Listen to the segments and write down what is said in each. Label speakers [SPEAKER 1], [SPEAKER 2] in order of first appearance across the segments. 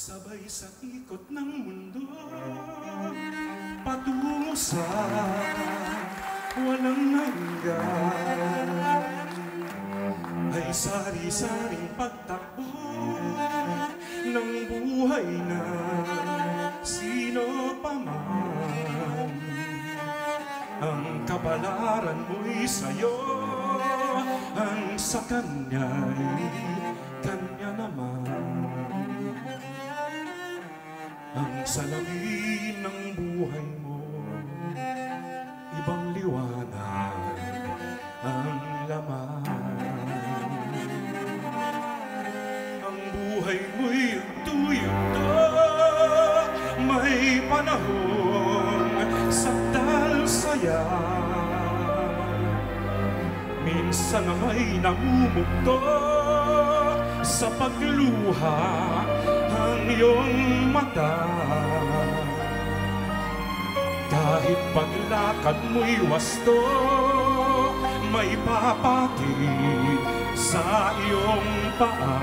[SPEAKER 1] Sabay sa ikot ng mundo. Patungo sa walang hanggan. Ay sari-saring pagtakbo Ng buhay na sino pa man. Ang kabalaran mo'y sa'yo Ang sa kanya'y salamin ng buhay mo. Ibang liwanag ang laman. Ang buhay mo'y yugto-yugto May panahon sakdal saya Minsan ay namumugto sa pagluha iyong mata. Kahit paglakad mo'y wasto May papatid sa iyong paa.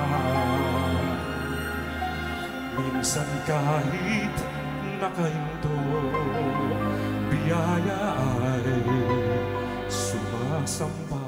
[SPEAKER 1] Minsan kahit nakahinto Biyaya ay sumasampa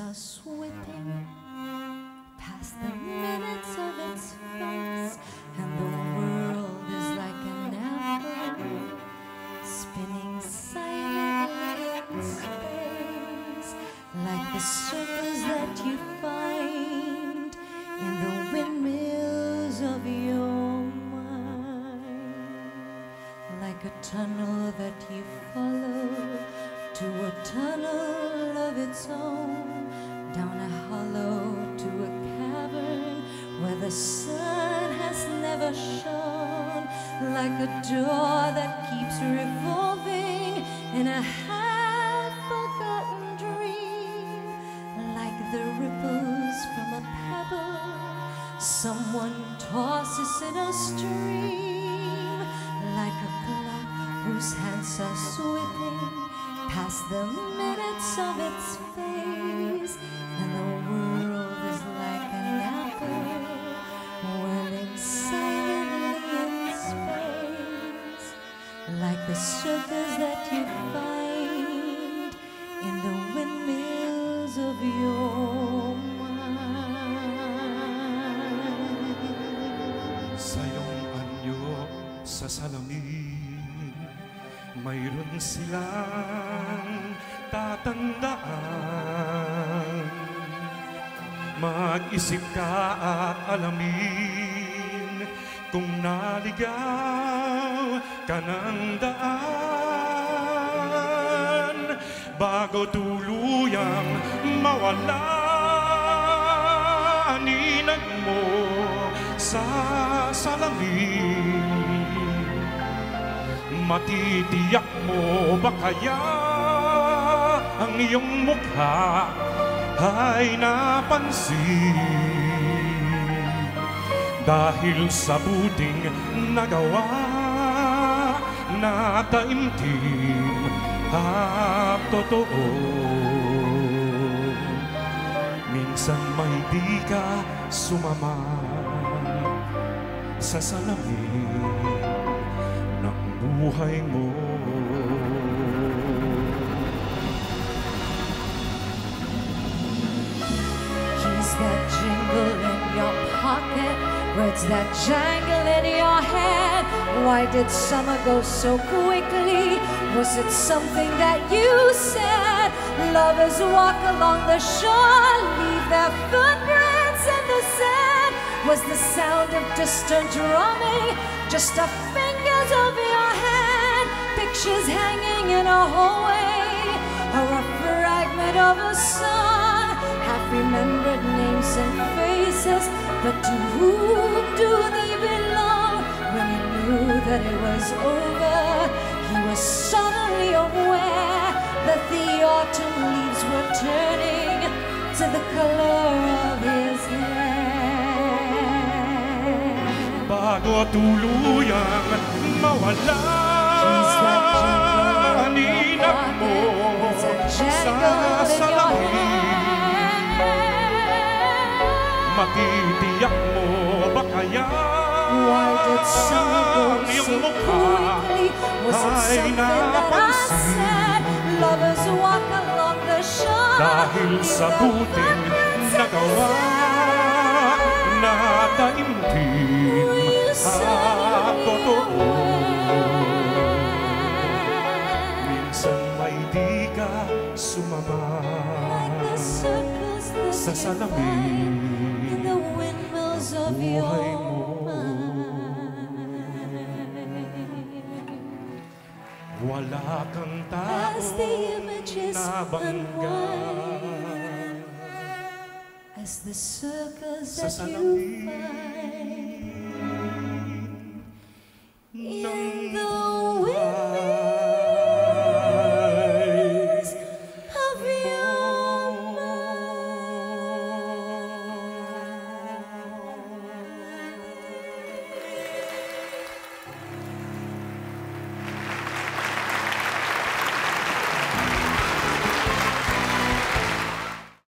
[SPEAKER 2] are sweeping past the minutes of its face and the world is like an apple spinning silently in space like the circles that you find in the windmills of your mind. Like a tunnel that you follow to a tunnel of its own, the sun has never shone, like a door that keeps revolving in a half forgotten dream, like the ripples from a pebble. Someone tosses in a stream like a clock whose hands are sweeping past the minutes of the circles that you find in the windmills of your mind.
[SPEAKER 1] Sa iyong anyo sa salamin Mayroon silang tatandaan Mag-isip ka at alamin Kung naligaw ka ng daan Bago tuluyang mawala Ninag mo sa salamin. Matitiyak mo ba kaya ang iyong mukha ay napansin? Dahil sa buting nagawa na taimtim at totoo Minsan may di ka sumama sa salamin ng buhay mo
[SPEAKER 2] words that jangle in your head. Why did summer go so quickly? Was it something that you said? Lovers walk along the shore, leave their footprints in the sand. Was the sound of distant drumming just the fingers of your hand? Pictures hanging in a hallway, or a fragment of a song? Half remembered names and faces, but to whom do they belong? When he knew that it was over, he was suddenly aware that the autumn leaves were turning to the color of his hair.
[SPEAKER 1] Bago tuluyang mawala oh, Ninang mo sa salamin Matitiyak mo ba kaya ang iyong
[SPEAKER 2] so
[SPEAKER 1] mukha ay napansin?
[SPEAKER 2] said? Lovers walk along the shore.
[SPEAKER 1] Dahil sa buting nagawa na taimtim at totoo Minsan may di ka sumama sa salamin buhay mo. Wala kang tao na bangga.
[SPEAKER 2] As the circles that you find.